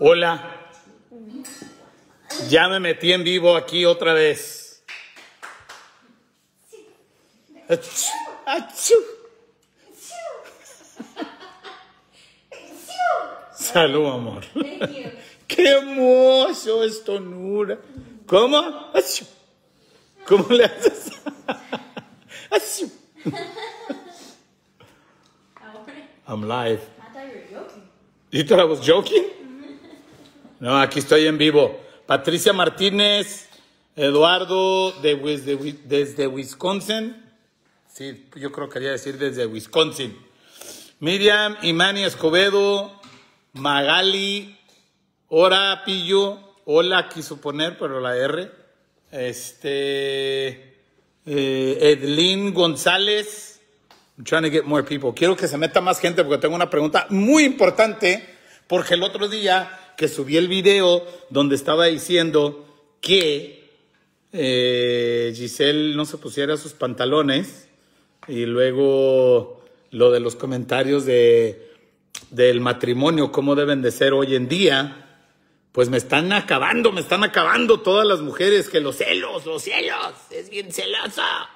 Hola. Ya me metí en vivo aquí otra vez. Achú, achú. Salud, amor. ¡Qué hermoso esto, Nura! ¿Cómo? Achú. ¿Cómo le haces? I'm live. I thought you were joking. You thought I was joking? No, aquí estoy en vivo. Patricia Martínez, Eduardo de, desde Wisconsin. Sí, yo creo que quería decir desde Wisconsin. Miriam Imani Escobedo, Magali, Ora Pillo, hola quiso poner, pero la R. Este, eh, Edlin González. I'm trying to get more people. Quiero que se meta más gente porque tengo una pregunta muy importante. Porque el otro día que subí el video donde estaba diciendo que eh, Giselle no se pusiera sus pantalones y luego lo de los comentarios de, del matrimonio, cómo deben de ser hoy en día, pues me están acabando, me están acabando todas las mujeres que los celos, los celos, es bien celosa.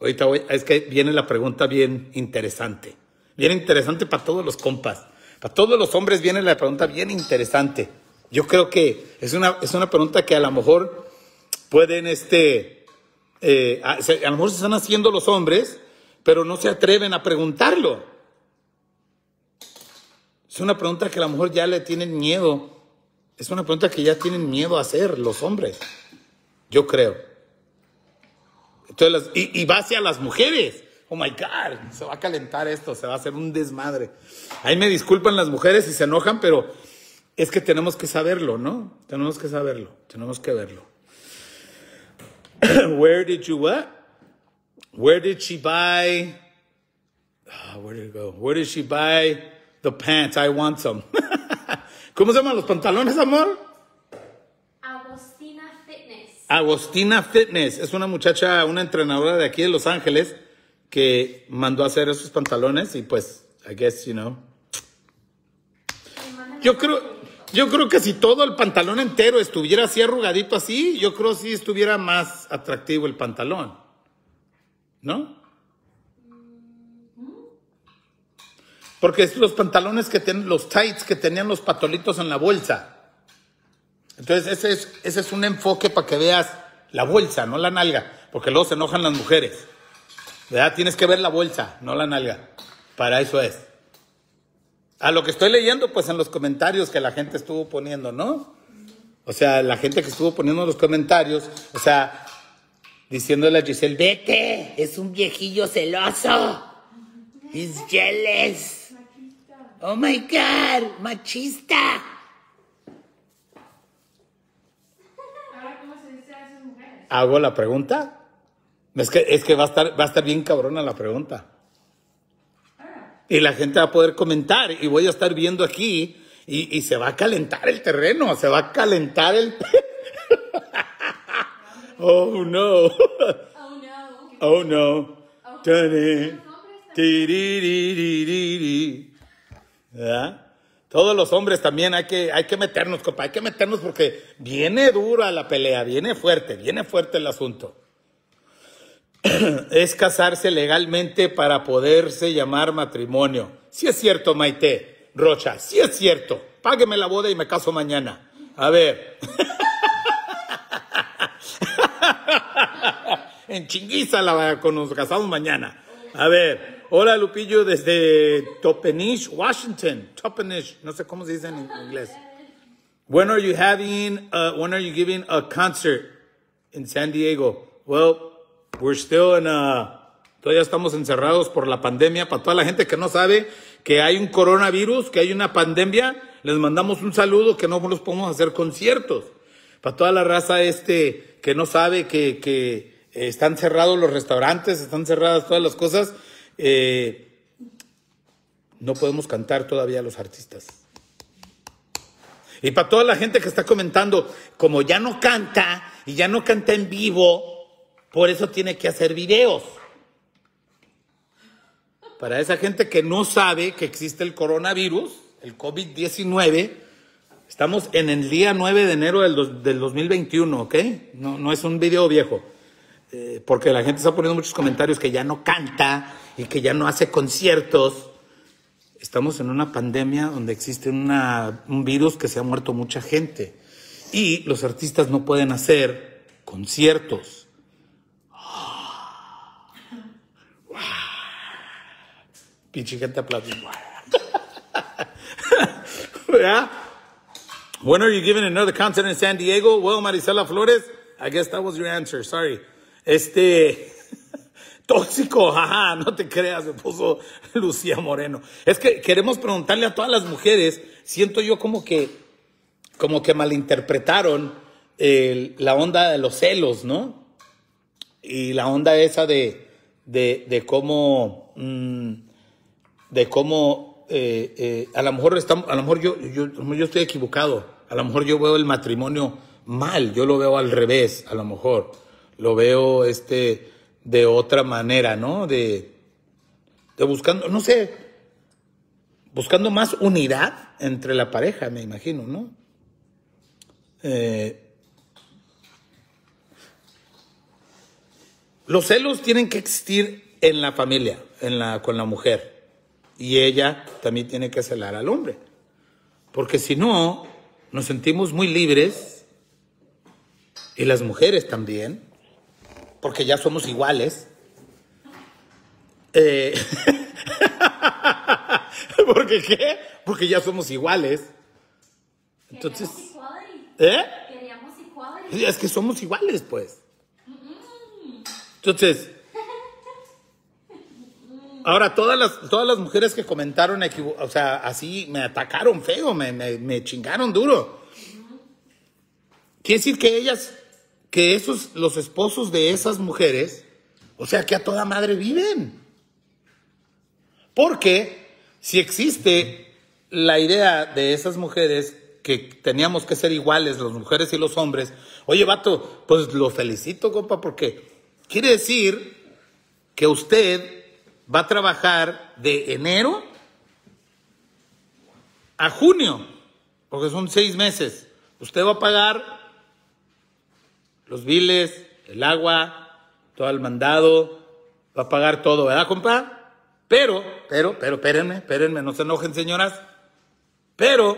Ahorita voy, es que viene la pregunta bien interesante. Bien interesante para todos los compas. Para todos los hombres viene la pregunta bien interesante. Yo creo que es una, es una pregunta que a lo mejor pueden, este, eh, a, a lo mejor se están haciendo los hombres, pero no se atreven a preguntarlo. Es una pregunta que a lo mejor ya le tienen miedo. Es una pregunta que ya tienen miedo a hacer los hombres. Yo creo. Entonces, y, y va hacia las mujeres. Oh my God, se va a calentar esto, se va a hacer un desmadre. Ahí me disculpan las mujeres si se enojan, pero es que tenemos que saberlo, ¿no? Tenemos que saberlo, tenemos que verlo. Where did you what? Where did she buy? Ah, where did it go? Where did she buy the pants? I want some. ¿Cómo se llaman los pantalones, amor? Agostina Fitness. Agostina Fitness es una muchacha, una entrenadora de aquí de Los Ángeles que mandó a hacer esos pantalones y pues, I guess, you know. Yo creo, yo creo que si todo el pantalón entero estuviera así arrugadito así, yo creo si estuviera más atractivo el pantalón. ¿No? Porque es los pantalones que tienen, los tights que tenían los patolitos en la bolsa. Entonces, ese es, ese es un enfoque para que veas la bolsa, no la nalga, porque luego se enojan las mujeres. ¿Verdad? Tienes que ver la bolsa, no la nalga. Para eso es. A lo que estoy leyendo, pues en los comentarios que la gente estuvo poniendo, ¿no? O sea, la gente que estuvo poniendo los comentarios, o sea, diciéndole a Giselle, vete, es un viejillo celoso. He's jealous. Oh my God, machista. Ahora, ¿cómo se dice a esas mujeres? ¿Hago la pregunta? Es que, es que va, a estar, va a estar bien cabrona la pregunta. Y la gente va a poder comentar y voy a estar viendo aquí y, y se va a calentar el terreno, se va a calentar el... oh no, Oh no. ¿Verdad? Todos los hombres también hay que, hay que meternos, compa, hay que meternos porque viene dura la pelea, viene fuerte, viene fuerte el asunto. es casarse legalmente para poderse llamar matrimonio. Sí es cierto, Maite, Rocha, sí es cierto. Págueme la boda y me caso mañana. A ver. en chinguiza la nos casamos mañana. A ver. Hola Lupillo desde Toppenish, Washington. Toppenish, no sé cómo se dice en inglés. When are you having, uh, when are you giving a concert in San Diego? Well, we're still in a, todavía estamos encerrados por la pandemia. Para toda la gente que no sabe que hay un coronavirus, que hay una pandemia, les mandamos un saludo que no nos podemos hacer conciertos. Para toda la raza este que no sabe que, que eh, están cerrados los restaurantes, están cerradas todas las cosas, eh, no podemos cantar todavía los artistas. Y para toda la gente que está comentando, como ya no canta y ya no canta en vivo, por eso tiene que hacer videos. Para esa gente que no sabe que existe el coronavirus, el COVID-19, Estamos en el día 9 de enero del, dos- del 2021, ¿ok? No, no es un video viejo. Eh, porque la gente está poniendo muchos comentarios que ya no canta y que ya no hace conciertos. Estamos en una pandemia donde existe un virus que se ha muerto mucha gente. Y los artistas no pueden hacer conciertos. Pinche gente aplaudiendo. ¿Verdad? When are you giving another concert in San Diego? Well, Marisela Flores, I guess that was your answer. Sorry. Este. Tóxico, jaja, no te creas, me puso Lucía Moreno. Es que queremos preguntarle a todas las mujeres, siento yo como que, como que malinterpretaron la onda de los celos, ¿no? Y la onda esa de, de, de cómo, mm, de cómo, eh, eh, a lo mejor estamos, a lo mejor yo, yo, yo estoy equivocado, a lo mejor yo veo el matrimonio mal, yo lo veo al revés, a lo mejor, lo veo este de otra manera, ¿no? De, de buscando, no sé, buscando más unidad entre la pareja, me imagino, ¿no? Eh, los celos tienen que existir en la familia, en la, con la mujer. Y ella también tiene que celar al hombre. Porque si no, nos sentimos muy libres. Y las mujeres también. Porque ya somos iguales. Eh, ¿Porque qué? Porque ya somos iguales. Entonces. ¿eh? Es que somos iguales, pues. Entonces, ahora todas las, todas las mujeres que comentaron, o sea, así me atacaron feo, me, me, me chingaron duro. Quiere decir que ellas, que esos, los esposos de esas mujeres, o sea, que a toda madre viven. Porque si existe la idea de esas mujeres que teníamos que ser iguales, las mujeres y los hombres, oye, vato, pues lo felicito, compa, porque quiere decir que usted va a trabajar de enero a junio, porque son seis meses. Usted va a pagar los biles, el agua, todo el mandado, va a pagar todo, ¿verdad, compa? Pero, pero, pero, espérenme, espérenme, no se enojen, señoras. Pero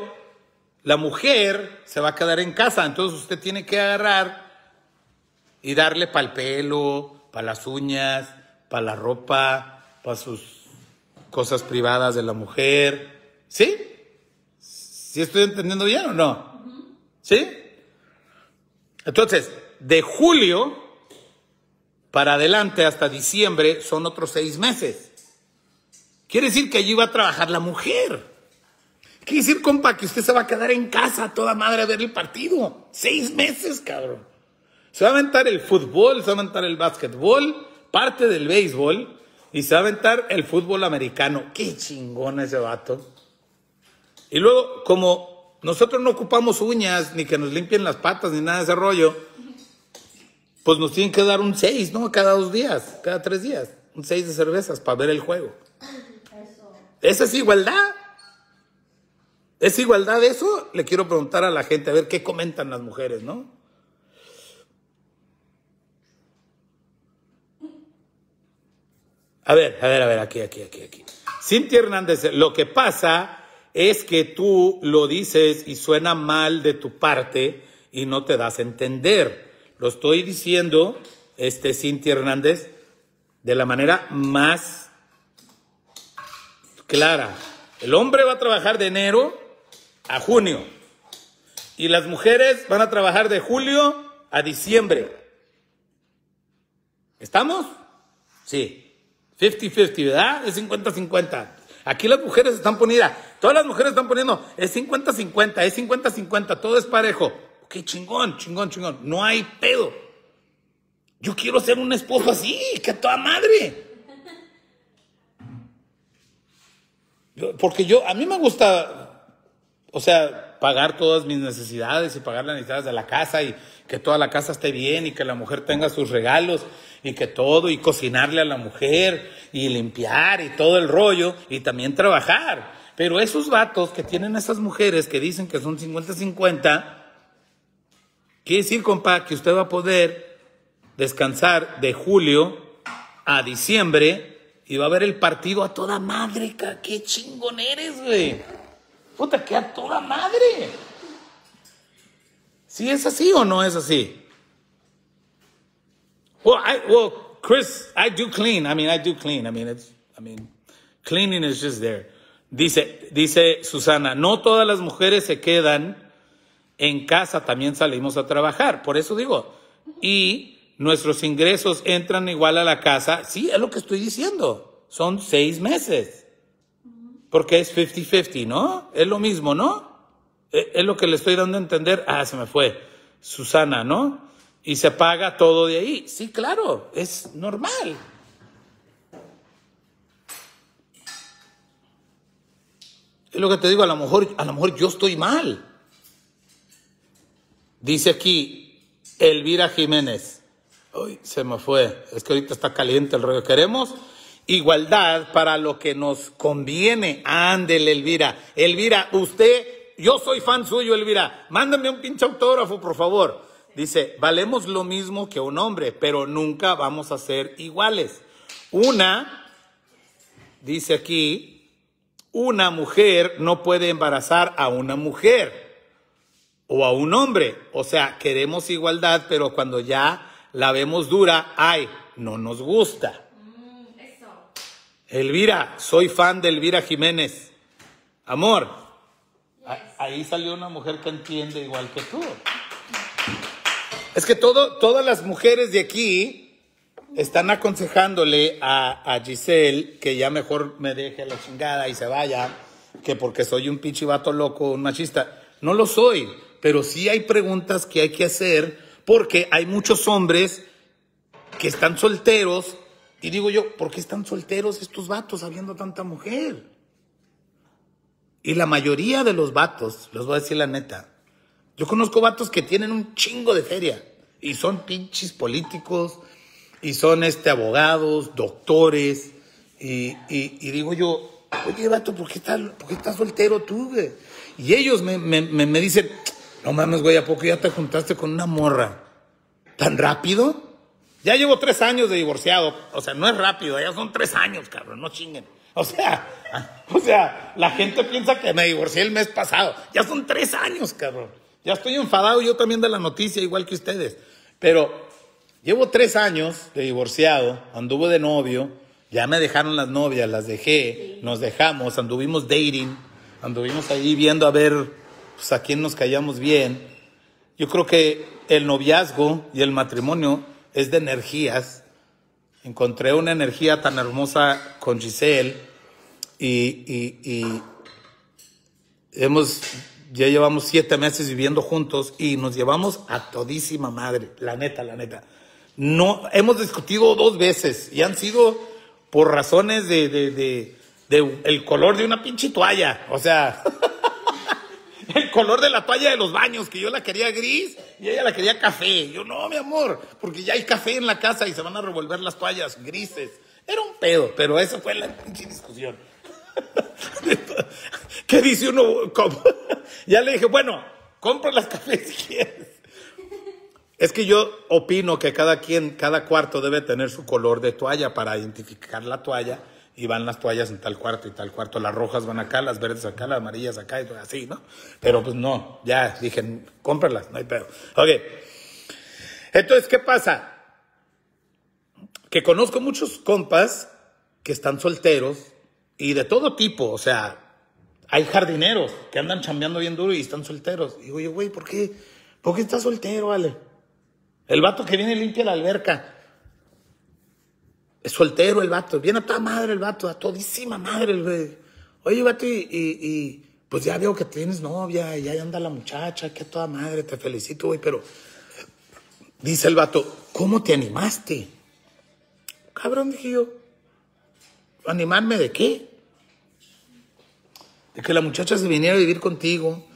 la mujer se va a quedar en casa, entonces usted tiene que agarrar y darle para el pelo, para las uñas, para la ropa, para sus cosas privadas de la mujer. ¿Sí? ¿Sí estoy entendiendo bien o no? ¿Sí? Entonces, de julio para adelante hasta diciembre son otros seis meses. Quiere decir que allí va a trabajar la mujer. Quiere decir, compa, que usted se va a quedar en casa toda madre a ver el partido. Seis meses, cabrón. Se va a aventar el fútbol, se va a aventar el básquetbol, parte del béisbol, y se va a aventar el fútbol americano. Qué chingón ese vato. Y luego, como nosotros no ocupamos uñas, ni que nos limpien las patas, ni nada de ese rollo, pues nos tienen que dar un seis, ¿no? Cada dos días, cada tres días. Un seis de cervezas para ver el juego. Eso. ¿Esa es igualdad? ¿Es igualdad eso? Le quiero preguntar a la gente, a ver qué comentan las mujeres, ¿no? A ver, a ver, a ver, aquí, aquí, aquí, aquí. Cintia Hernández, lo que pasa es que tú lo dices y suena mal de tu parte y no te das a entender. Lo estoy diciendo, este Cintia Hernández, de la manera más clara. El hombre va a trabajar de enero a junio y las mujeres van a trabajar de julio a diciembre. ¿Estamos? Sí. 50-50, ¿verdad? Es 50-50. Aquí las mujeres están poniendo, todas las mujeres están poniendo, es 50-50, es 50-50, todo es parejo. Ok, chingón, chingón, chingón. No hay pedo. Yo quiero ser un esposo así, que a toda madre. Porque yo, a mí me gusta, o sea, pagar todas mis necesidades y pagar las necesidades de la casa y que toda la casa esté bien y que la mujer tenga sus regalos y que todo y cocinarle a la mujer y limpiar y todo el rollo y también trabajar. Pero esos vatos que tienen esas mujeres que dicen que son 50-50, quiere decir, compa, que usted va a poder descansar de julio a diciembre y va a ver el partido a toda madre, ca. qué chingón eres, güey. Puta, que a toda madre. ¿Sí es así o no es así? Well, I, well, Chris, I do clean. I mean, I do clean. I mean, it's, I mean, cleaning is just there. Dice, dice Susana, no todas las mujeres se quedan en casa, también salimos a trabajar. Por eso digo, y nuestros ingresos entran igual a la casa. Sí, es lo que estoy diciendo. Son seis meses. Porque es 50-50, ¿no? Es lo mismo, ¿no? Eh, Es lo que le estoy dando a entender. Ah, se me fue. Susana, ¿no? Y se paga todo de ahí. Sí, claro, es normal. Es lo que te digo, a lo mejor, a lo mejor yo estoy mal. Dice aquí Elvira Jiménez. Uy, se me fue. Es que ahorita está caliente el rollo. Queremos igualdad para lo que nos conviene. Ándele, Elvira. Elvira, usted, yo soy fan suyo, Elvira. Mándame un pinche autógrafo, por favor. Dice, valemos lo mismo que un hombre, pero nunca vamos a ser iguales. Una, dice aquí, una mujer no puede embarazar a una mujer o a un hombre. O sea, queremos igualdad, pero cuando ya la vemos dura, ay, no nos gusta. Mm, eso. Elvira, soy fan de Elvira Jiménez. Amor, ahí salió una mujer que entiende igual que tú. Es que todo, todas las mujeres de aquí están aconsejándole a, a Giselle que ya mejor me deje la chingada y se vaya, que porque soy un pinche vato loco, un machista. No lo soy, pero sí hay preguntas que hay que hacer porque hay muchos hombres que están solteros. Y digo yo, ¿por qué están solteros estos vatos habiendo tanta mujer? Y la mayoría de los vatos, les voy a decir la neta, yo conozco vatos que tienen un chingo de feria y son pinches políticos y son este abogados, doctores y, digo yo, oye vato, ¿por qué estás, por qué estás soltero tú, güey? Y ellos me, me- me- me dicen, no mames, güey, ¿a poco ya te juntaste con una morra? ¿Tan rápido? Ya llevo tres años de divorciado. O sea, no es rápido, ya son tres años, cabrón, no chinguen. O sea, o sea, la gente piensa que me divorcié el mes pasado. Ya son tres años, cabrón. Ya estoy enfadado yo también de la noticia, igual que ustedes. Pero llevo tres años de divorciado, anduve de novio, ya me dejaron las novias, las dejé, nos dejamos, anduvimos dating, anduvimos ahí viendo a ver pues, a quién nos callamos bien. Yo creo que el noviazgo y el matrimonio es de energías. Encontré una energía tan hermosa con Giselle y, y- y hemos, ya llevamos siete meses viviendo juntos y nos llevamos a todísima madre, la neta, la neta. No, hemos discutido dos veces y han sido por razones de, de, de- el color de una pinche toalla. O sea, el color de la toalla de los baños, que yo la quería gris y ella la quería café. Yo, no, mi amor, porque ya hay café en la casa y se van a revolver las toallas grises. Era un pedo, pero esa fue la pinche discusión. ¿Qué dice uno? Ya le dije, bueno, compra las cafés quieres. Es que yo opino que cada quien, cada cuarto debe tener su color de toalla para identificar la toalla y van las toallas en tal cuarto y tal cuarto. Las rojas van acá, las verdes acá, las amarillas acá y así, ¿no? Pero pues no, ya dije, cómpralas, no hay pedo. Ok. Entonces, ¿qué pasa? Que conozco muchos compas que están solteros y de todo tipo, o sea, hay jardineros que andan chambeando bien duro y están solteros. Y digo yo, güey, ¿por qué? ¿Por qué estás soltero, Ale? El vato que viene limpia la alberca. Es soltero el vato. Viene a toda madre el vato, a todísima madre el güey. Oye, vato, y, y- y, pues ya veo que tienes novia y ahí anda la muchacha, que a toda madre, te felicito, güey, pero dice el vato, ¿cómo te animaste? Cabrón, dije yo, ¿animarme de qué? De que la muchacha se viniera a vivir contigo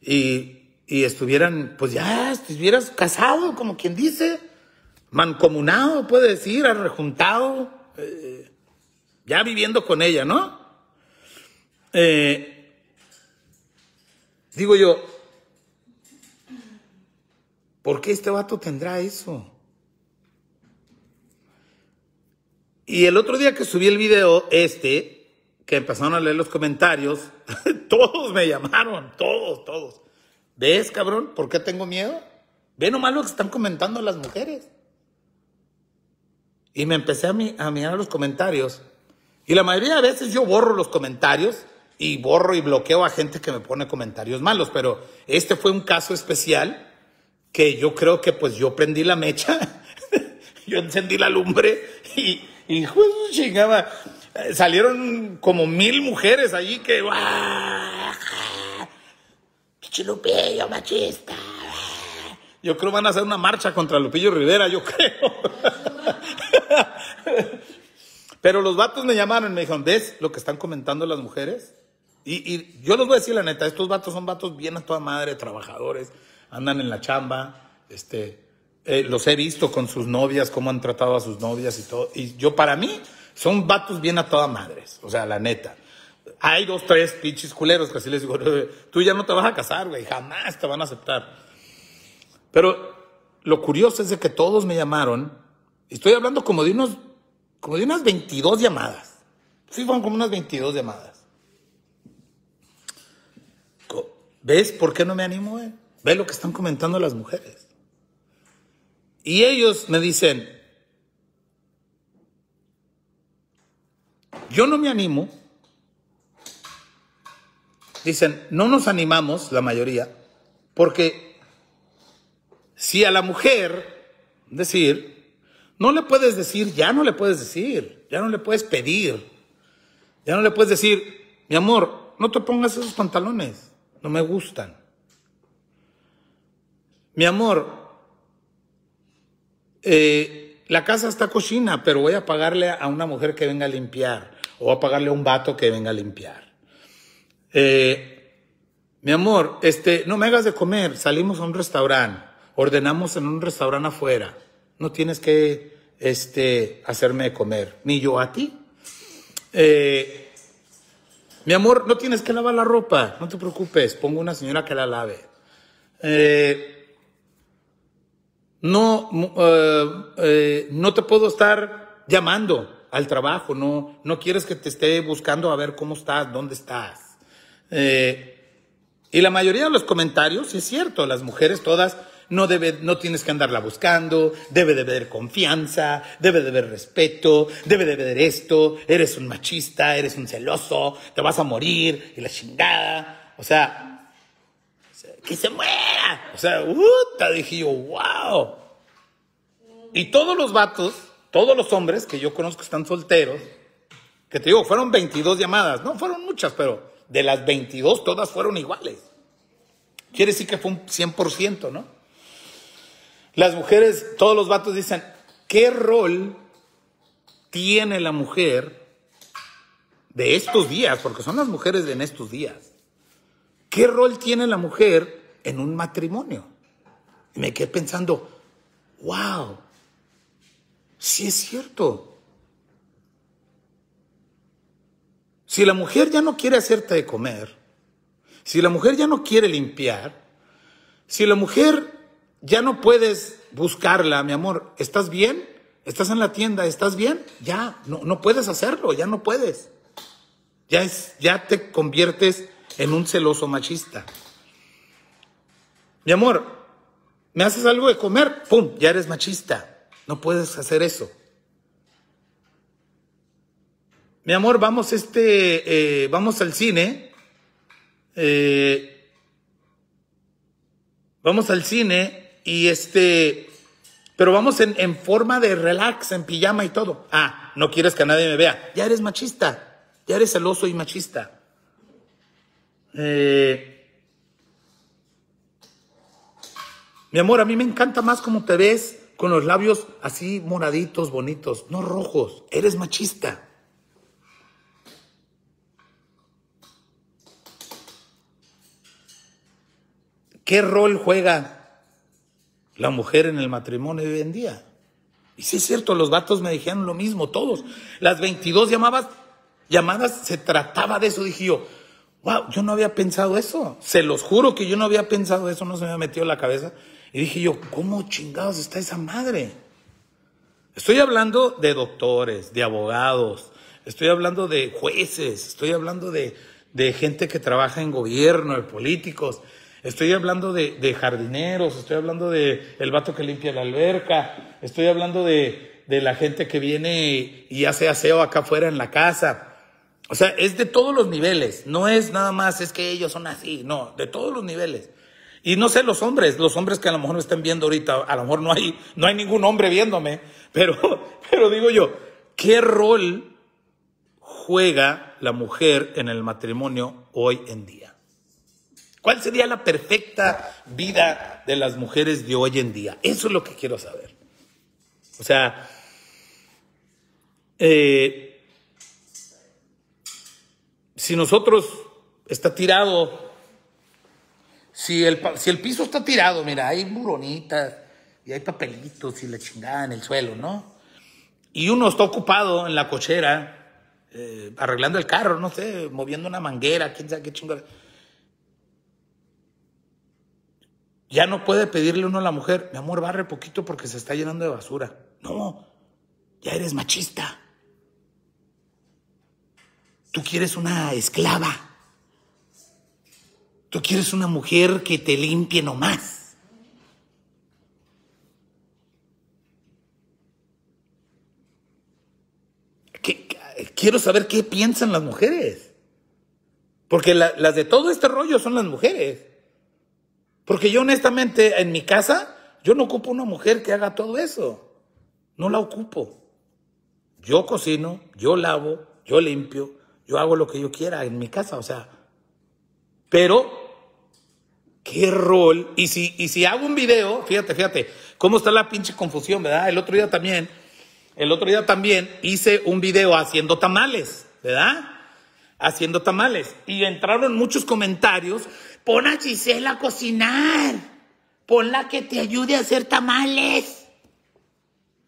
y, y estuvieran, pues ya estuvieras casado, como quien dice, mancomunado, puede decir, arrejuntado, eh, ya viviendo con ella, ¿no? eh, digo yo, ¿por qué este vato tendrá eso? Y el otro día que subí el video este, que empezaron a leer los comentarios, todos me llamaron, todos, todos. ¿Ves, cabrón? ¿Por qué tengo miedo? Ve nomás lo que están comentando las mujeres. Y me empecé a, mi- a mirar los comentarios. Y la mayoría de veces yo borro los comentarios y borro y bloqueo a gente que me pone comentarios malos. Pero este fue un caso especial que yo creo que pues yo prendí la mecha, yo encendí la lumbre y, y chingada, eh, salieron como mil mujeres allí que ¡guau! ¡Pinche Lupillo machista! Yo creo van a hacer una marcha contra Lupillo Rivera, yo creo. Pero los vatos me llamaron y me dijeron, ¿ves lo que están comentando las mujeres? Y, y yo les voy a decir la neta, estos vatos son vatos bien a toda madre, trabajadores, andan en la chamba, este, eh, los he visto con sus novias, cómo han tratado a sus novias y todo. Y yo, para mí, son vatos bien a toda madres, o sea, la neta. Hay dos, tres pinches culeros que así les digo, tú ya no te vas a casar, güey, jamás te van a aceptar. Pero lo curioso es de que todos me llamaron, estoy hablando como de unos, como de unas 22 llamadas. Sí, fueron como unas 22 llamadas. ¿Ves por qué no me animo? güey? Ve lo que están comentando las mujeres. Y ellos me dicen, yo no me animo. Dicen, no nos animamos, la mayoría, porque si a la mujer, decir, no le puedes decir, ya no le puedes decir, ya no le puedes pedir, ya no le puedes decir, mi amor, no te pongas esos pantalones, no me gustan. Mi amor, eh, la casa está cochina, pero voy a pagarle a una mujer que venga a limpiar, o voy a pagarle a un vato que venga a limpiar. Eh, mi amor, este, no me hagas de comer, salimos a un restaurante, ordenamos en un restaurante afuera, no tienes que este, hacerme de comer, ni yo a ti. Eh, mi amor, no tienes que lavar la ropa, no te preocupes, pongo una señora que la lave. Eh, no, eh, eh, no te puedo estar llamando al trabajo, no, no quieres que te esté buscando a ver cómo estás, dónde estás. Eh, y la mayoría de los comentarios, es cierto, las mujeres todas no debe, no tienes que andarla buscando, debe de haber confianza, debe de haber respeto, debe de haber esto, eres un machista, eres un celoso, te vas a morir y la chingada. O sea, que se muera. O sea, puta, dije yo, wow. Y todos los vatos, todos los hombres que yo conozco están solteros, que te digo, fueron 22 llamadas, no fueron muchas, pero de las 22 todas fueron iguales. Quiere decir que fue un 100%, ¿no? Las mujeres, todos los vatos dicen, ¿qué rol tiene la mujer de estos días? Porque son las mujeres de en estos días. ¿Qué rol tiene la mujer en un matrimonio? Y me quedé pensando, wow, sí es cierto. Si la mujer ya no quiere hacerte de comer, si la mujer ya no quiere limpiar, si la mujer ya no puedes buscarla, mi amor, ¿estás bien? ¿Estás en la tienda? ¿Estás bien? Ya, no, no puedes hacerlo, ya no puedes. Ya, es, ya te conviertes en un celoso machista. Mi amor, ¿me haces algo de comer? ¡Pum! Ya eres machista. No puedes hacer eso. Mi amor, vamos este, eh, vamos al cine. Eh, vamos al cine y este, pero vamos en, en forma de relax, en pijama y todo. Ah, no quieres que nadie me vea. Ya eres machista. Ya eres celoso y machista. Eh, mi amor, a mí me encanta más cómo te ves con los labios así moraditos, bonitos, no rojos. Eres machista. ¿Qué rol juega la mujer en el matrimonio hoy en día? Y sí es cierto, los vatos me dijeron lo mismo, todos. Las 22 llamadas, llamadas se trataba de eso. Dije yo, wow, yo no había pensado eso. Se los juro que yo no había pensado eso, no se me había metido en la cabeza. Y dije yo, ¿cómo chingados está esa madre? Estoy hablando de doctores, de abogados, estoy hablando de jueces, estoy hablando de, de gente que trabaja en gobierno, de políticos, estoy hablando de, de jardineros, estoy hablando de el vato que limpia la alberca, estoy hablando de, de la gente que viene y hace aseo acá afuera en la casa. O sea, es de todos los niveles, no es nada más, es que ellos son así, no, de todos los niveles. Y no sé los hombres, los hombres que a lo mejor me estén viendo ahorita, a lo mejor no hay, no hay ningún hombre viéndome, pero, pero digo yo, ¿qué rol juega la mujer en el matrimonio hoy en día? ¿Cuál sería la perfecta vida de las mujeres de hoy en día? Eso es lo que quiero saber. O sea, eh, si nosotros está tirado, si el, si el piso está tirado, mira, hay buronitas y hay papelitos y la chingada en el suelo, ¿no? Y uno está ocupado en la cochera, eh, arreglando el carro, no sé, moviendo una manguera, quién sabe qué chingada. Ya no puede pedirle uno a la mujer, mi amor, barre poquito porque se está llenando de basura. No, ya eres machista. Tú quieres una esclava. Tú quieres una mujer que te limpie nomás. ¿Qué- qué- quiero saber qué piensan las mujeres. Porque la- las de todo este rollo son las mujeres. Porque yo honestamente en mi casa, yo no ocupo una mujer que haga todo eso. No la ocupo. Yo cocino, yo lavo, yo limpio, yo hago lo que yo quiera en mi casa, o sea. Pero, ¿qué rol? Y si, y si hago un video, fíjate, fíjate, cómo está la pinche confusión, ¿verdad? El otro día también, el otro día también hice un video haciendo tamales, ¿verdad? Haciendo tamales. Y entraron muchos comentarios, pon a Gisela a cocinar, ponla que te ayude a hacer tamales.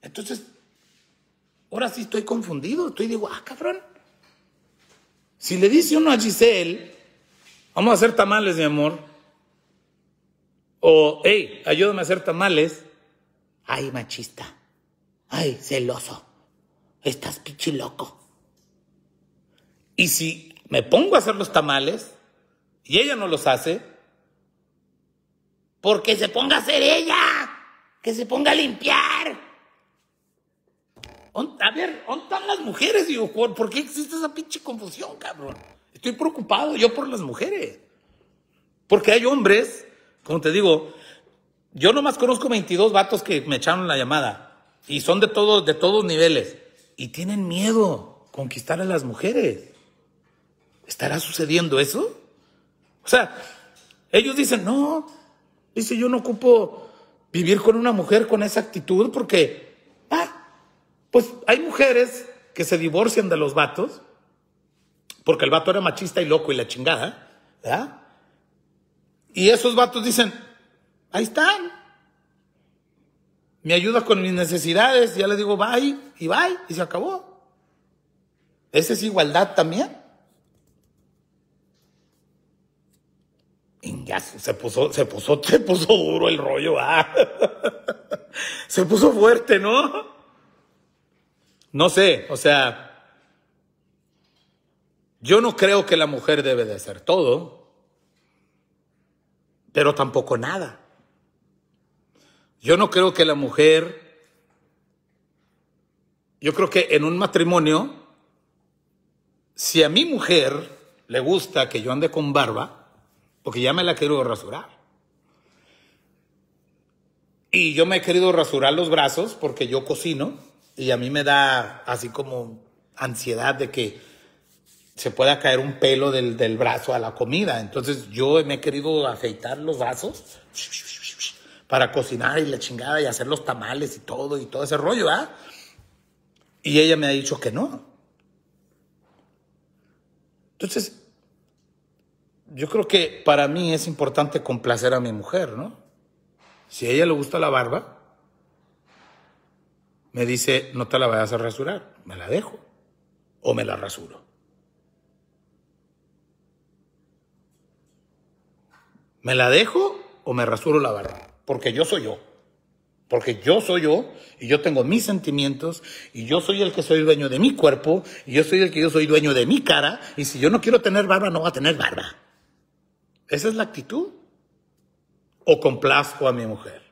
Entonces, ahora sí estoy confundido. Estoy digo, ah, cabrón. Si le dice uno a Giselle, vamos a hacer tamales, mi amor. O, hey, ayúdame a hacer tamales. Ay, machista. Ay, celoso. Estás pinche loco. Y si me pongo a hacer los tamales y ella no los hace, porque se ponga a hacer ella, que se ponga a limpiar. ¿Dónde- A ver, ¿dónde están las mujeres? Digo, ¿por por qué existe esa pinche confusión, cabrón? Estoy preocupado yo por las mujeres. Porque hay hombres, como te digo, yo nomás conozco 22 vatos que me echaron la llamada. Y son de todos, de todos niveles. Y tienen miedo conquistar a las mujeres. ¿Estará sucediendo eso? O sea, ellos dicen, no, dice, yo no ocupo vivir con una mujer con esa actitud porque, ah, pues hay mujeres que se divorcian de los vatos porque el vato era machista y loco y la chingada, ¿verdad? Y esos vatos dicen, ahí están, me ayuda con mis necesidades, ya le digo bye y bye y se acabó. Esa es igualdad también. Ingazo, se puso, se puso, se puso duro el rollo, ah. se puso fuerte, ¿no? No sé, o sea, yo no creo que la mujer debe de hacer todo, pero tampoco nada. Yo no creo que la mujer, yo creo que en un matrimonio, si a mi mujer le gusta que yo ande con barba, porque ya me la quiero rasurar. Y yo me he querido rasurar los brazos porque yo cocino y a mí me da así como ansiedad de que se pueda caer un pelo del, del brazo a la comida. Entonces yo me he querido afeitar los brazos para cocinar y la chingada y hacer los tamales y todo y todo ese rollo, ¿ah? Y ella me ha dicho que no. Entonces, yo creo que para mí es importante complacer a mi mujer, ¿no? Si a ella le gusta la barba, me dice, no te la vayas a rasurar, me la dejo o me la rasuro. ¿Me la dejo o me rasuro la barba? Porque yo soy yo. Porque yo soy yo y yo tengo mis sentimientos y yo soy el que soy dueño de mi cuerpo y yo soy el que yo soy dueño de mi cara y si yo no quiero tener barba no voy a tener barba. ¿Esa es la actitud? ¿O complazco a mi mujer?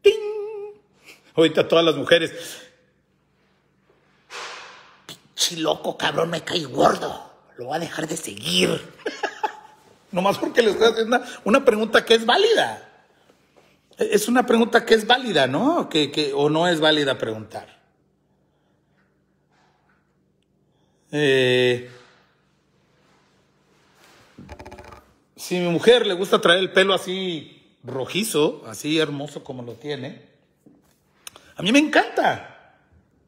¡Ting! Ahorita todas las mujeres. Pinche loco, cabrón, me cae gordo. Lo voy a dejar de seguir. Nomás porque le estoy haciendo una, pregunta que es válida. Es una pregunta que es válida, ¿no? Que, que, o no es válida preguntar. Eh, si mi mujer le gusta traer el pelo así rojizo, así hermoso como lo tiene, a mí me encanta.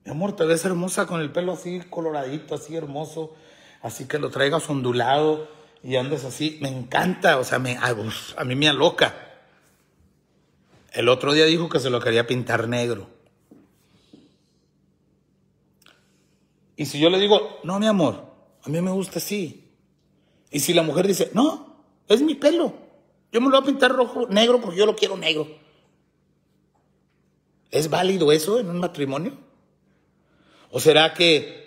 Mi amor, te ves hermosa con el pelo así coloradito, así hermoso, así que lo traigas ondulado y andes así. Me encanta, o sea, me, a, mí me aloca. El otro día dijo que se lo quería pintar negro. Y si yo le digo, no, mi amor, a mí me gusta así. Y si la mujer dice, no, es mi pelo. Yo me lo voy a pintar rojo, negro porque yo lo quiero negro. ¿Es válido eso en un matrimonio? ¿O será que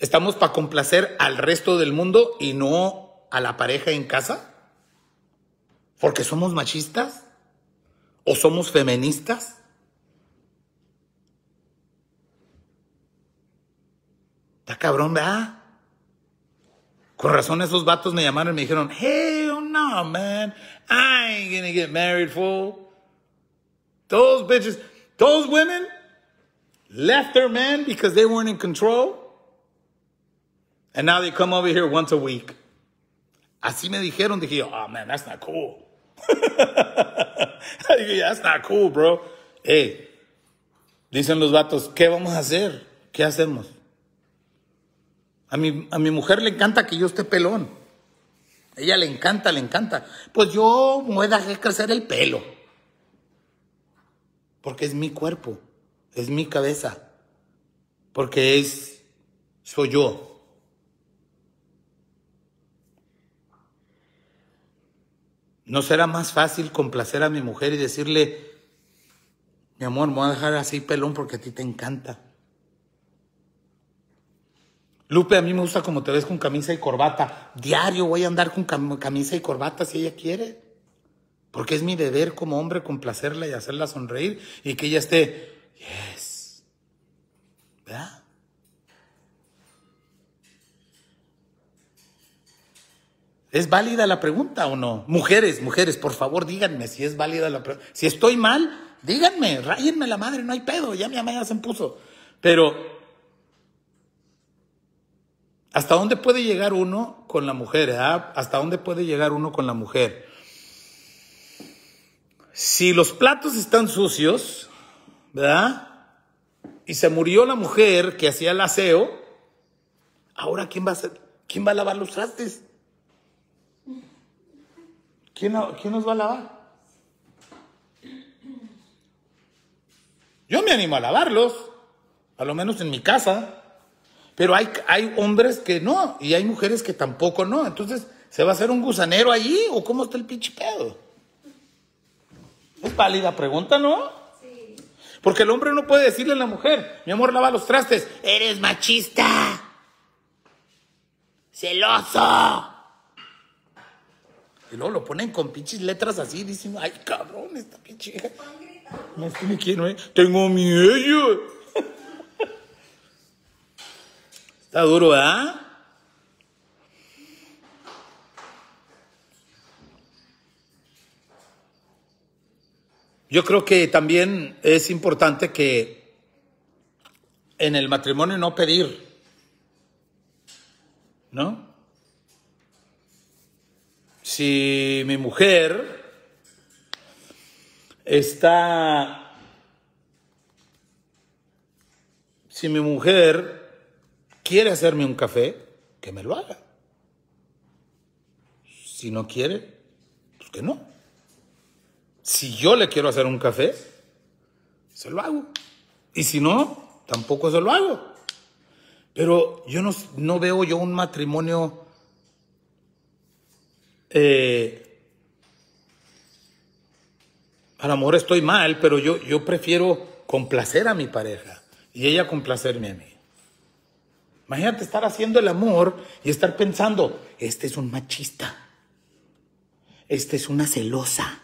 estamos para complacer al resto del mundo y no a la pareja en casa? ¿Porque somos machistas? ¿O somos feministas? Está cabrón, ¿verdad? Con razón esos vatos me llamaron y me dijeron, hell no, man. I ain't gonna get married, fool. Those bitches, those women left their men because they weren't in control. And now they come over here once a week. Así me dijeron, dije, oh man, that's not cool. dije, that's not cool, bro. Hey, dicen los vatos, ¿qué vamos a hacer? ¿Qué hacemos? A mi, a mi mujer le encanta que yo esté pelón. Ella le encanta, le encanta. Pues yo me voy a dejar crecer el pelo. Porque es mi cuerpo, es mi cabeza. Porque es, soy yo. ¿No será más fácil complacer a mi mujer y decirle, mi amor, me voy a dejar así pelón porque a ti te encanta? Lupe, a mí me gusta como te ves con camisa y corbata. Diario voy a andar con cam camisa y corbata si ella quiere. Porque es mi deber como hombre complacerla y hacerla sonreír y que ella esté, yes. ¿Verdad? ¿Es válida la pregunta o no? Mujeres, mujeres, por favor, díganme si es válida la pregunta. Si estoy mal, díganme, ráyenme la madre, no hay pedo, ya mi mamá se impuso. Pero, ¿hasta dónde puede llegar uno con la mujer? ¿ah? ¿Hasta dónde puede llegar uno con la mujer? Si los platos están sucios, ¿verdad? Y se murió la mujer que hacía el aseo, ahora ¿quién va a hacer? ¿Quién va a lavar los trastes? ¿Quién, ¿Quién nos va a lavar? Yo me animo a lavarlos, a lo menos en mi casa. Pero hay, hay hombres que no, y hay mujeres que tampoco no. Entonces, ¿se va a hacer un gusanero allí o cómo está el pinche pedo? Es válida pregunta, ¿no? Sí. Porque el hombre no puede decirle a la mujer, mi amor, lava los trastes. Eres machista. Celoso. Y luego lo ponen con pinches letras así, dicen, ay, cabrón, esta pinche hija. No tiene que no Tengo miedo. Está duro, ¿verdad? Yo creo que también es importante que en el matrimonio no pedir, ¿no? Si mi mujer está, si mi mujer quiere hacerme un café, que me lo haga. Si no quiere, pues que no. Si yo le quiero hacer un café, se lo hago. Y si no, tampoco se lo hago. Pero yo no, no veo yo un matrimonio eh, a lo mejor estoy mal, pero yo, yo prefiero complacer a mi pareja y ella complacerme a mí. Imagínate estar haciendo el amor y estar pensando, este es un machista, esta es una celosa,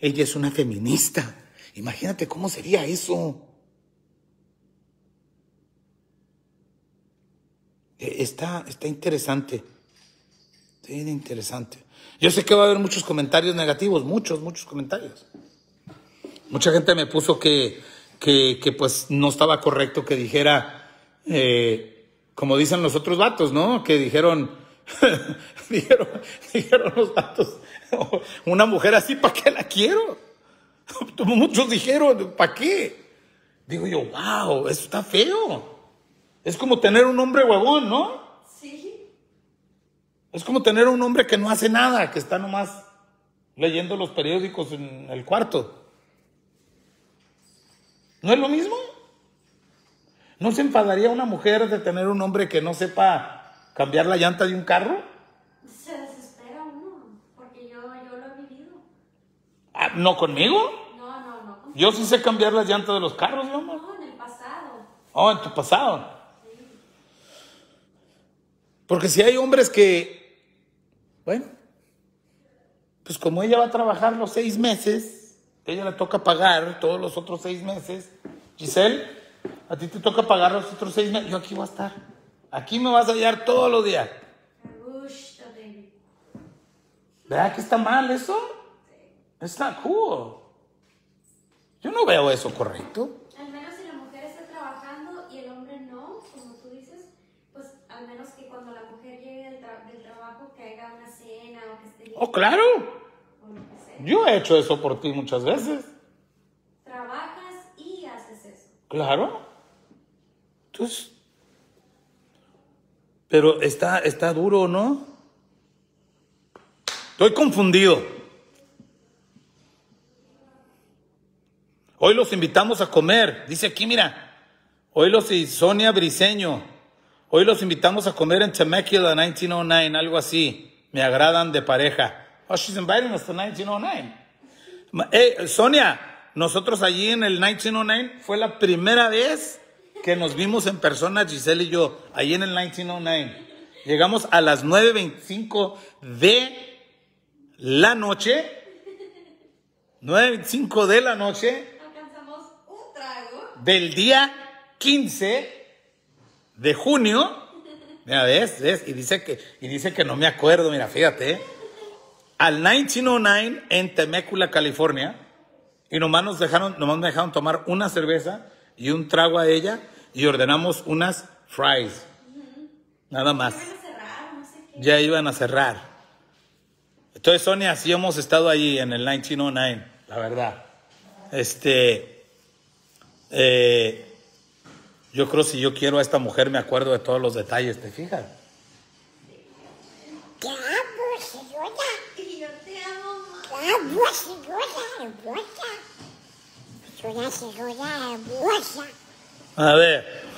ella es una feminista. Imagínate cómo sería eso. Eh, Está, está interesante. Bien interesante. Yo sé que va a haber muchos comentarios negativos, muchos, muchos comentarios. Mucha gente me puso que, que, que pues no estaba correcto que dijera, eh, como dicen los otros vatos, ¿no? Que dijeron, dijeron, dijeron los vatos, una mujer así, ¿para qué la quiero? Muchos dijeron, ¿para qué? Digo yo, wow, eso está feo. Es como tener un hombre huevón, ¿no? Sí. Es como tener un hombre que no hace nada, que está nomás leyendo los periódicos en el cuarto. ¿No es lo mismo? ¿No se enfadaría una mujer de tener un hombre que no sepa cambiar la llanta de un carro? Se desespera uno, porque yo, yo lo he vivido. Ah, ¿No conmigo? No, no, no. con- Yo sí sé cambiar las llantas de los carros, mi amor. No, en el pasado. Oh, en tu pasado. Porque si hay hombres que, bueno, pues como ella va a trabajar los seis meses, ella le toca pagar todos los otros seis meses. Giselle, a ti te toca pagar los otros seis meses. Yo aquí voy a estar. Aquí me vas a hallar todos los días. ¿Verdad que está mal eso? Está cool. Yo no veo eso correcto. Al menos si la mujer está trabajando y el hombre no, como tú dices, pues al menos que cuando la mujer llegue del, tra- del trabajo que haga una cena o que esté bien Oh, claro. Yo he hecho eso por ti muchas veces. Trabajas y haces eso. Claro. Entonces, pero está, está duro, ¿no? Estoy confundido. Hoy los invitamos a comer. Dice aquí, mira. Hoy los y Sonia Briseño. Hoy los invitamos a comer en Temecula 1909, algo así. Me agradan de pareja. Oh, she's inviting us to 1909. Ma- eh, Sonia, nosotros allí en el 1909 fue la primera vez que nos vimos en persona, Giselle y yo, allí en el 1909. Llegamos a las 9.25 de la noche. 9.25 de la noche Alcanzamos un trago. del día 15 de junio. Mira, ves, ves, y dice que, y dice que no me acuerdo, mira, fíjate, ¿eh? al 1909 en Temecula, California, y nomás nos dejaron, nomás me dejaron tomar una cerveza y un trago a ella, y ordenamos unas fries. Nada más. Ya iban a cerrar. Entonces, Sonia, sí hemos estado allí en el 1909, la verdad. Este, eh, yo creo si yo quiero a esta mujer me acuerdo de todos los detalles, ¿te fijas? A ver.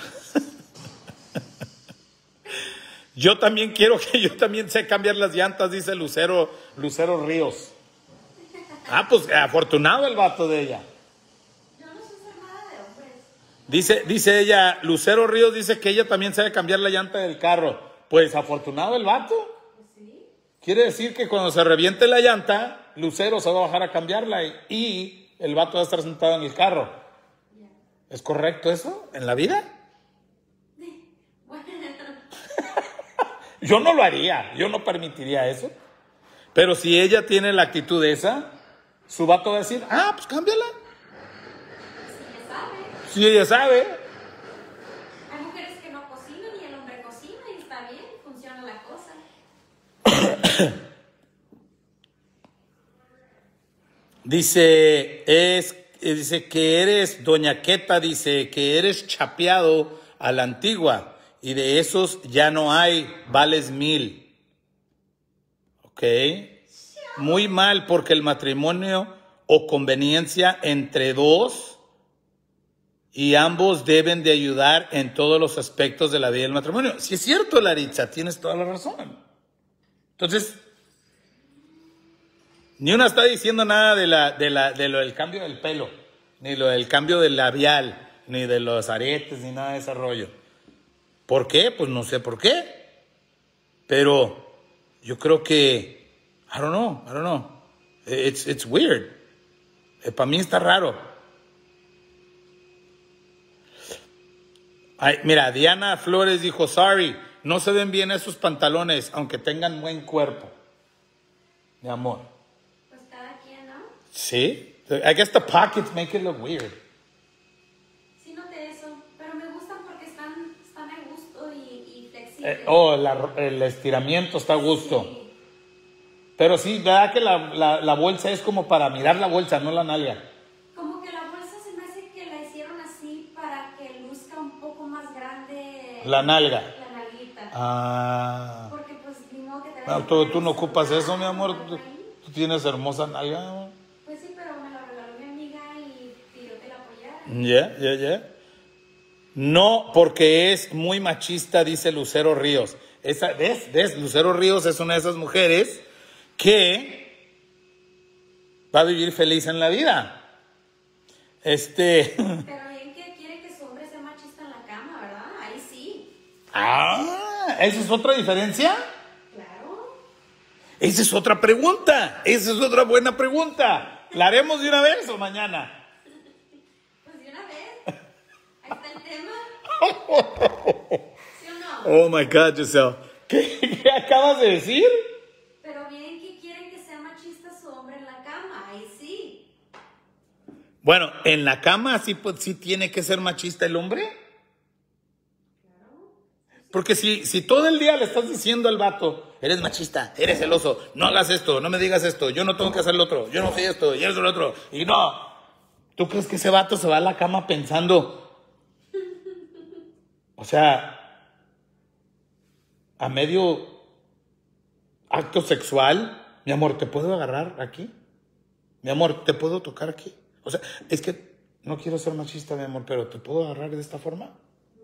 Yo también quiero que yo también sé cambiar las llantas, dice Lucero, Lucero Ríos. Ah, pues afortunado el vato de ella. Dice, dice ella, Lucero Ríos dice que ella también sabe cambiar la llanta del carro. Pues afortunado el vato. Quiere decir que cuando se reviente la llanta, Lucero se va a bajar a cambiarla y, el vato va a estar sentado en el carro. ¿Es correcto eso en la vida? Yo no lo haría, yo no permitiría eso. Pero si ella tiene la actitud esa, su vato va a decir, ah, pues cámbiala. Si ella sabe. Hay mujeres que no cocinan y el hombre cocina y está bien, funciona la cosa. Dice, es, eh, dice que eres, doña Queta dice que eres chapeado a la antigua y de esos ya no hay, vales mil. Ok. Muy mal porque el matrimonio o conveniencia entre dos y ambos deben de ayudar en todos los aspectos de la vida del matrimonio. Si es cierto, Laritza, tienes toda la razón. Entonces, ni una está diciendo nada de, la, de, la, de lo del cambio del pelo, ni lo del cambio del labial, ni de los aretes, ni nada de ese rollo. ¿Por qué? Pues no sé por qué. Pero yo creo que, I don't know, I don't know. It's, it's weird. Para mí está raro. Ay, mira, Diana Flores dijo, sorry, no se ven bien esos pantalones, aunque tengan buen cuerpo. Mi amor. Pues cada quien, ¿no? Sí. I guess the pockets make it look weird. Sí noté eso, pero me gustan porque están, están a gusto y, y flexibles. Eh, oh, la- el estiramiento está a gusto. Sí. Pero sí, ¿verdad que la, la, la bolsa es como para mirar la bolsa, no la nalga? Como que la bolsa se me hace que la hicieron así para que luzca un poco más grande La nalga. la nalguita. Ah. Porque pues ni modo que te No, vayas a tú, tú no ocupas eso, mi amor. Tú, tú tienes hermosa nalga. Pues sí, pero me la regaló mi amiga y pidió que la apoyara. Ya, ya, ya. No, porque es muy machista, dice Lucero Ríos. Esa, ¿ves? ¿Ves? Lucero Ríos es una de esas mujeres que va a vivir feliz en la vida. Este. Pero bien que quiere que su hombre sea machista en la cama, ¿verdad? Ahí sí. Ah, ¿esa es otra diferencia? Claro. Esa es otra pregunta. Esa es otra buena pregunta. ¿La haremos de una vez o mañana? Pues de una vez. Ahí está el tema. ¿Sí o no? Oh my God, Giselle. ¿Qué, qué acabas de decir? Pero bien que quiere que sea machista su hombre en la cama. Ahí sí. Bueno, en la cama sí, pues, sí tiene que ser machista el hombre. Porque si, si todo el día le estás diciendo al vato, eres machista, eres celoso, no hagas esto, no me digas esto, yo no tengo que hacer lo otro, yo no soy esto, yo soy lo otro, y no. ¿Tú crees que ese vato se va a la cama pensando? O sea, a medio acto sexual, mi amor, ¿te puedo agarrar aquí? Mi amor, ¿te puedo tocar aquí? O sea, es que no quiero ser machista, mi amor, pero ¿te puedo agarrar de esta forma?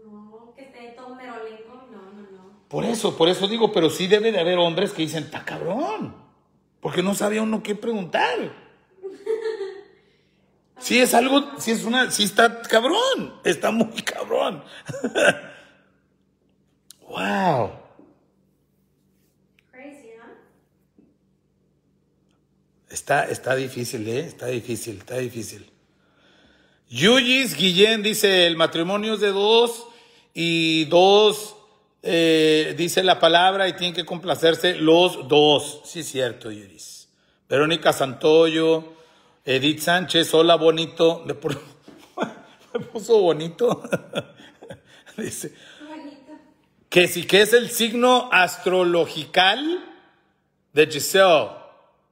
No, que esté todo merolengo. No, no, no. Por eso, por eso digo, pero sí debe de haber hombres que dicen, está cabrón. Porque no sabía uno qué preguntar. Sí es algo, sí es una, sí está cabrón, está muy cabrón. wow. Crazy, ¿no? Está, está difícil, ¿eh? Está difícil, está difícil. Yuyis Guillén dice, el matrimonio es de dos y dos, eh, dice la palabra y tienen que complacerse los dos. Sí, es cierto, Yuyis. Verónica Santoyo, Edith Sánchez, hola, bonito. Me, pu- me puso bonito. dice, bonito. que sí que es el signo astrological de Giselle,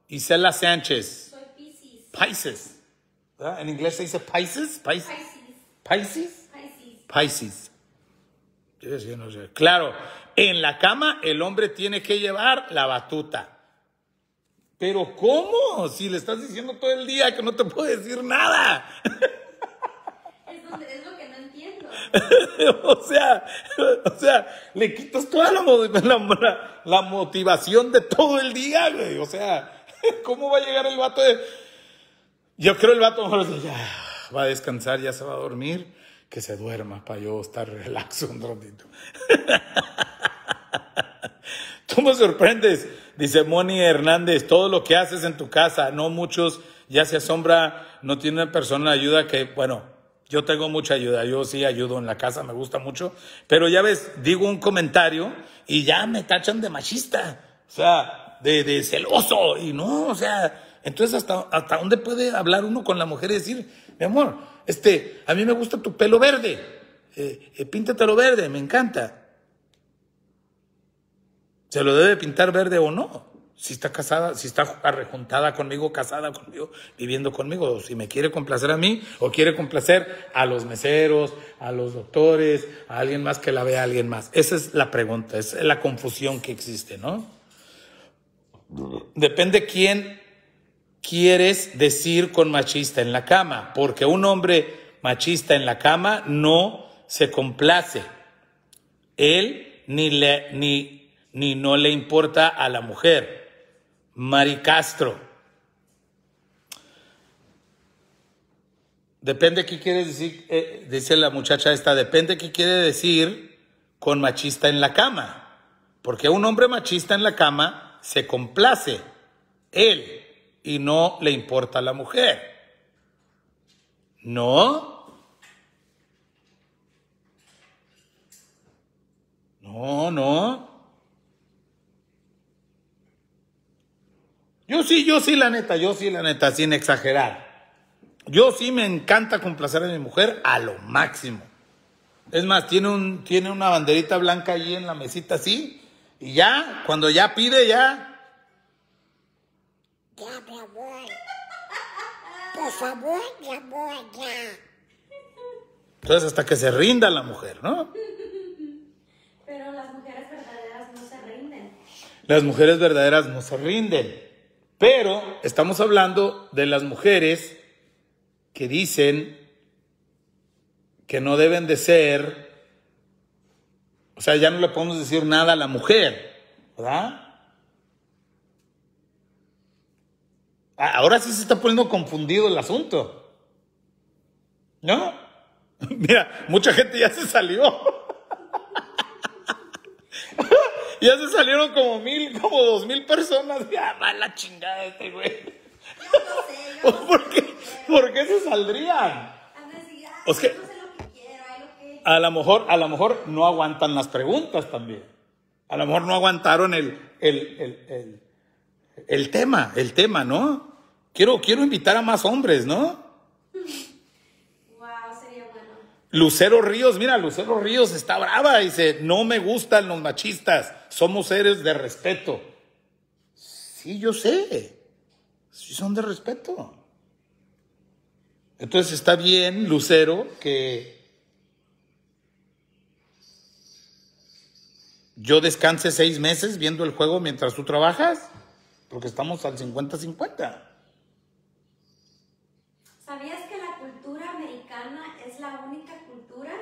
Isela Sánchez. Soy Pisces. Pisces. En inglés se dice Pisces. Pisces. Pisces. Pisces. Pisces. Pisces. Yo decía, no sé. Claro, en la cama el hombre tiene que llevar la batuta. Pero ¿cómo? Si le estás diciendo todo el día que no te puedo decir nada. Es, donde, es lo que no entiendo. o sea, o sea, le quitas toda la, la- motivación de todo el día, güey. O sea, ¿cómo va a llegar el vato de... Yo creo el vato ya, va a descansar, ya se va a dormir, que se duerma para yo estar relaxo un ratito. Tú me sorprendes, dice Moni Hernández, todo lo que haces en tu casa, no muchos ya se asombra, no tiene persona ayuda que, bueno, yo tengo mucha ayuda, yo sí ayudo en la casa, me gusta mucho, pero ya ves, digo un comentario y ya me tachan de machista, o sea, de, de celoso, y no, o sea, entonces hasta, hasta dónde puede hablar uno con la mujer y decir, mi amor, este, a mí me gusta tu pelo verde, eh, eh, píntatelo verde, me encanta. ¿Se lo debe pintar verde o no? Si está casada, si está arrejuntada conmigo, casada conmigo, viviendo conmigo, o si me quiere complacer a mí o quiere complacer a los meseros, a los doctores, a alguien más que la vea a alguien más. Esa es la pregunta, es la confusión que existe, ¿no? Depende quién quieres decir con machista en la cama, porque un hombre machista en la cama no se complace. Él ni, le, ni, ni no le importa a la mujer. Mari Castro. Depende qué quiere decir, eh, dice la muchacha esta, depende qué quiere decir con machista en la cama. Porque un hombre machista en la cama se complace él y no le importa a la mujer. ¿No? No, no. Yo sí, yo sí, la neta, yo sí, la neta, sin exagerar. Yo sí me encanta complacer a mi mujer a lo máximo. Es más, tiene, un, tiene una banderita blanca ahí en la mesita así. Y ya, cuando ya pide, ya. Ya, mi amor. Por favor, mi amor, ya. Entonces hasta que se rinda la mujer, ¿no? Pero las mujeres verdaderas no se rinden. Las mujeres verdaderas no se rinden. Pero estamos hablando de las mujeres que dicen que no deben de ser, o sea, ya no le podemos decir nada a la mujer, ¿verdad? Ahora sí se está poniendo confundido el asunto, ¿no? Mira, mucha gente ya se salió. ya se salieron como mil, como dos mil personas. Ya va la chingada este güey. Yo no sé, no. ¿Por qué, ¿Por qué se saldrían? Han de decir, "Ay, O sea. A lo mejor, a lo mejor no aguantan las preguntas también. A lo mejor no aguantaron el, el, el, el, el tema, el tema, ¿no? Quiero, quiero invitar a más hombres, ¿no? Wow, sería bueno. Lucero Ríos, mira, Lucero Ríos está brava, dice, no me gustan los machistas, somos seres de respeto. Sí, yo sé, sí son de respeto. Entonces está bien, Lucero, que yo descanse seis meses viendo el juego mientras tú trabajas, porque estamos al 50-50. ¿Sabías que la cultura americana es la única cultura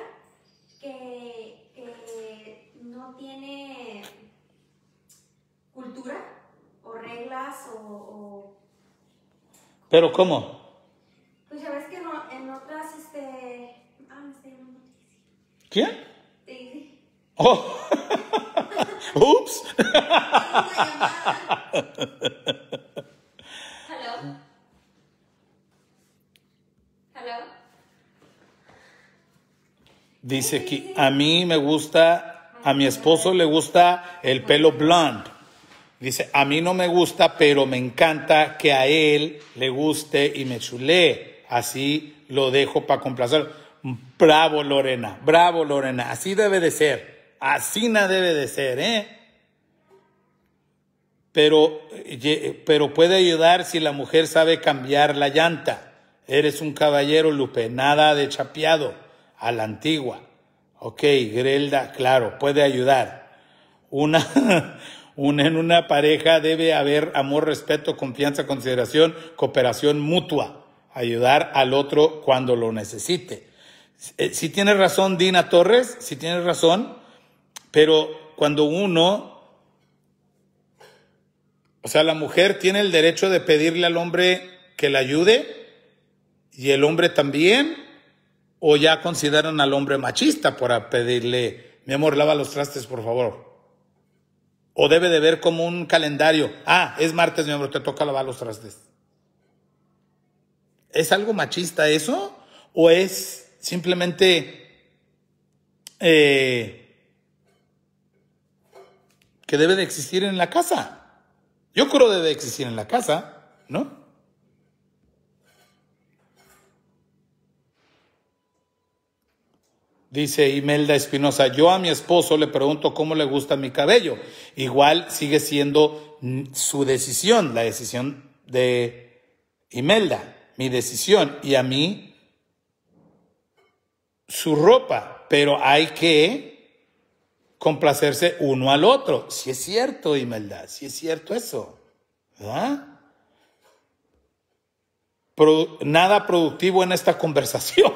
que, que no tiene cultura o reglas o, o- Pero ¿cómo? pues ya ves que no- en otras este ah me está llamando ¿Quién? Daisy Oh. Ups. Hello. Hello. Dice que a mí me gusta, a mi esposo le gusta el pelo blonde. Dice, a mí no me gusta, pero me encanta que a él le guste y me chulee. Así lo dejo para complacer. Bravo, Lorena. Bravo, Lorena. Así debe de ser. Así no debe de ser, ¿eh? Pero, pero puede ayudar si la mujer sabe cambiar la llanta. Eres un caballero, Lupe, nada de chapeado, a la antigua. Ok, Grelda, claro, puede ayudar. Una, una, en una pareja debe haber amor, respeto, confianza, consideración, cooperación mutua. Ayudar al otro cuando lo necesite. Eh, Si tienes razón, Dina Torres, si tienes razón, pero cuando uno o sea, la mujer tiene el derecho de pedirle al hombre que la ayude y el hombre también, o ya consideran al hombre machista por pedirle, mi amor, lava los trastes, por favor. O debe de ver como un calendario, ah, es martes, mi amor, te toca lavar los trastes. ¿Es algo machista eso? ¿O es simplemente eh, que debe de existir en la casa? Yo creo debe existir en la casa, ¿no? Dice Imelda Espinosa, yo a mi esposo le pregunto cómo le gusta mi cabello. Igual sigue siendo su decisión, la decisión de Imelda, mi decisión. Y a mí, su ropa. Pero hay que complacerse uno al otro. Si es cierto, Imelda, si es cierto eso. ¿Verdad? Nada productivo en esta conversación.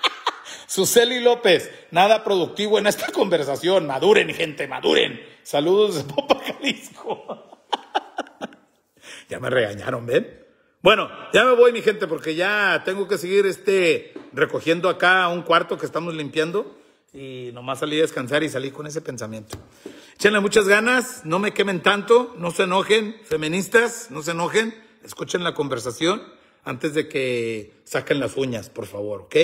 Suseli López, nada productivo en esta conversación. Maduren, gente, maduren. Saludos de Popa Jalisco. ya me regañaron, ¿ven? Bueno, ya me voy, mi gente, porque ya tengo que seguir este recogiendo acá un cuarto que estamos limpiando. Y nomás salí a descansar y salí con ese pensamiento. Échenle muchas ganas, no me quemen tanto, no se enojen, feministas, no se enojen, escuchen la conversación antes de que saquen las uñas, por favor, ¿ok?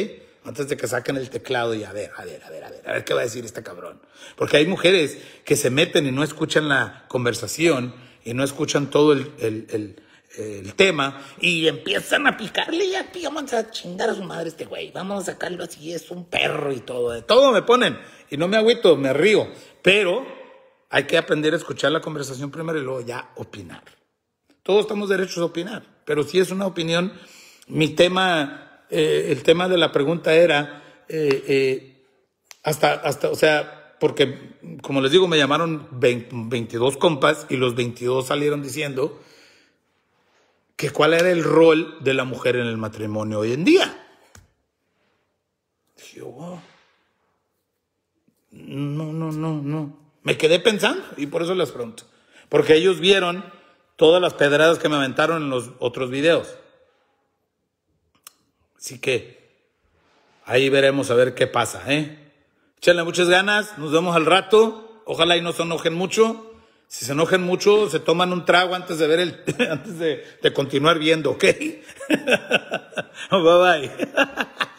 Antes de que saquen el teclado y a ver, a ver, a ver, a ver, a ver qué va a decir este cabrón. Porque hay mujeres que se meten y no escuchan la conversación y no escuchan todo el, el, el, el tema y empiezan a picarle y aquí vamos a chingar a su madre este güey, vamos a sacarlo así, es un perro y todo, de todo me ponen y no me agüito, me río, pero hay que aprender a escuchar la conversación primero y luego ya opinar. Todos estamos derechos a opinar, pero si es una opinión, mi tema, eh, el tema de la pregunta era, eh, eh, hasta, hasta, o sea, porque como les digo, me llamaron 20 22 compas y los 22 salieron diciendo que cuál era el rol de la mujer en el matrimonio hoy en día. No, no, no, no. Me quedé pensando y por eso les pregunto. Porque ellos vieron todas las pedradas que me aventaron en los otros videos. Así que ahí veremos a ver qué pasa, ¿eh? Échenle muchas ganas, nos vemos al rato. Ojalá y no se enojen mucho. Si se enojen mucho, se toman un trago antes de ver el, antes de, de continuar viendo, ¿ok? bye bye.